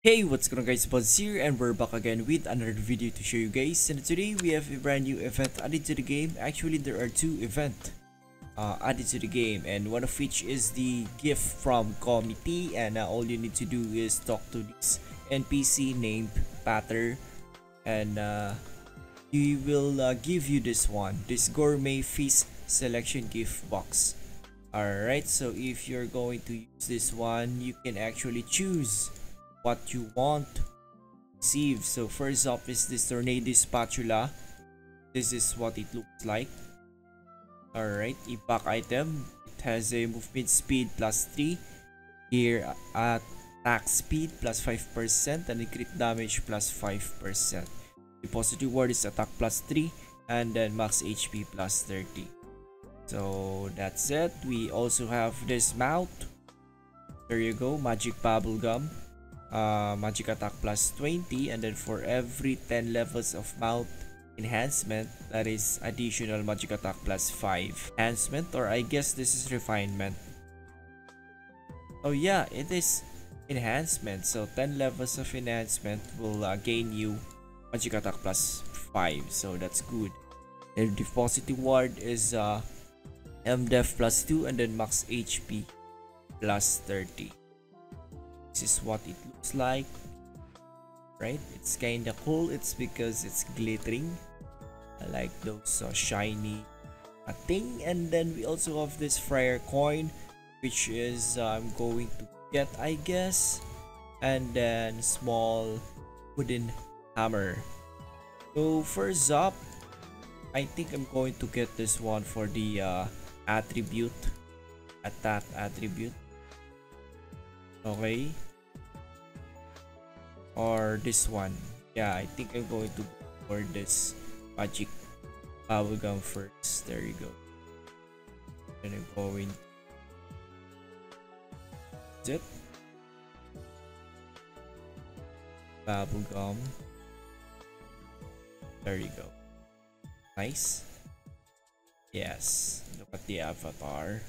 Hey, what's going on guys, Budz here and we're back again with another video to show you guys and today we have a brand new event added to the game. Actually, there are two events uh, added to the game and one of which is the gift from committee and uh, all you need to do is talk to this NPC named Patter and uh, he will uh, give you this one, this gourmet feast selection gift box. Alright, so if you're going to use this one, you can actually choose what you want receive so first up is this tornado spatula. This is what it looks like. All right impact item. It has a movement speed plus 3 here at attack speed plus 5% and crit damage plus 5% The deposit reward is attack plus 3 and then max hp plus 30 so that's it. We also have this mount. There you go magic bubble gum uh, magic attack plus 20 and then for every 10 levels of mount enhancement that is additional magic attack plus 5 enhancement or I guess this is refinement. Oh yeah it is enhancement. So 10 levels of enhancement will uh, gain you magic attack plus 5 so that's good. The deposit reward is uh, MDEF plus 2 and then max HP plus 30 this is what it looks like right? It's kind of cool. It's because it's glittering. I like those uh, shiny uh, thing. And then we also have this Freyr coin which is uh, I'm going to get I guess. And then small wooden hammer. So first up I think I'm going to get this one for the uh, attribute. Attack attribute. Okay or this one? Yeah i think i'm going to go for this magic bubblegum first. There you go. Gonna go in. Zip there you go. Nice. Yes. Look at the avatar.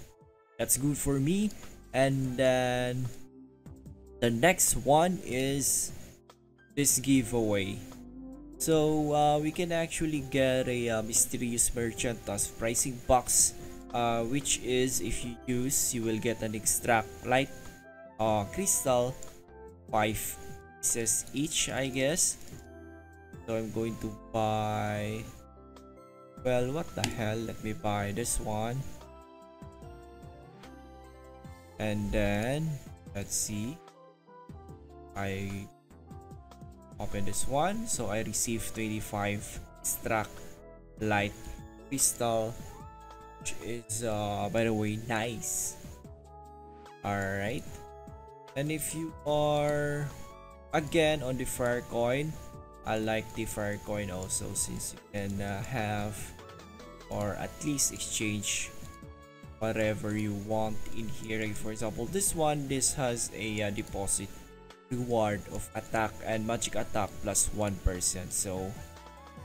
That's good for me. And then the next one is this giveaway. So uh, we can actually get a uh, mysterious merchant as pricing box uh, which is if you use you will get an extract light uh, crystal five pieces each I guess. So I'm going to buy well what the hell? Let me buy this one. And then let's see. I open this one. So I received 25 extract light crystal which is uh, by the way nice. Alright. And if you are again on the Freyr coin I like the Freyr coin also since you can uh, have or at least exchange whatever you want in here. Like for example this one this has a uh, deposit reward of attack and magic attack plus 1 so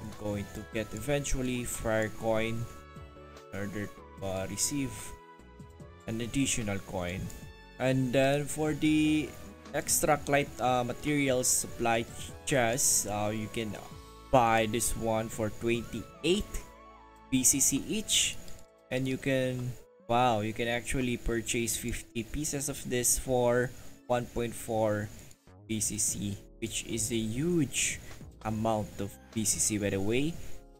I'm going to get eventually Freyr coin in order to uh, receive an additional coin. And then for the extra light uh, materials supply chest uh, you can buy this one for 28 BCC each. And you can Wow, you can actually purchase 50 pieces of this for 1.4 BCC, which is a huge amount of BCC by the way.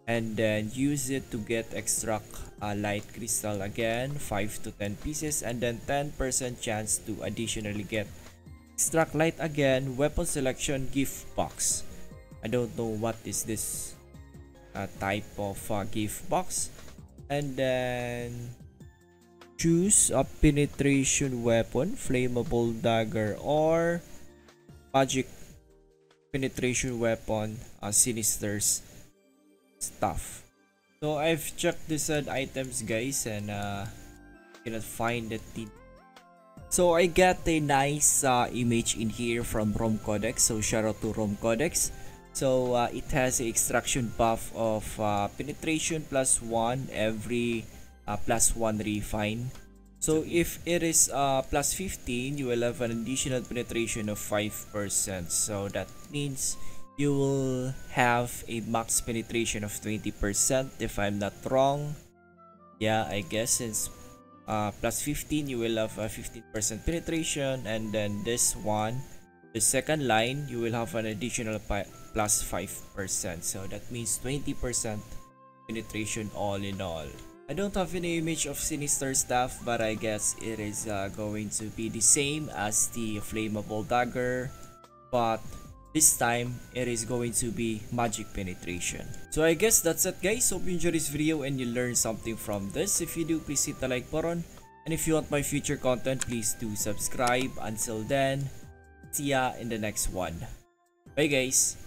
And then use it to get extract uh, light crystal again, 5 to 10 pieces, and then 10% chance to additionally get extract light again, weapon selection gift box. I don't know what is this uh, type of uh, gift box. And then Choose a penetration weapon, flammable dagger, or magic penetration weapon, uh, sinister's stuff. So I've checked the said items guys and uh, cannot find it. So I got a nice uh, image in here from ROM Codex. So shout out to ROM Codex. So uh, it has a extraction buff of uh, penetration plus 1 every uh, plus 1 refine So if it is uh, plus 15, you will have an additional penetration of 5%. So that means you will have a max penetration of 20% if I'm not wrong. Yeah, I guess since uh, plus 15 you will have a 15% penetration and then this one the second line you will have an additional plus 5% so that means 20% penetration all in all I don't have any image of sinister stuff but I guess it is uh, going to be the same as the flammable dagger. But this time it is going to be magic penetration. So I guess that's it guys. Hope you enjoyed this video and you learned something from this. If you do please hit the like button. And if you want my future content please do subscribe. Until then see ya in the next one. Bye guys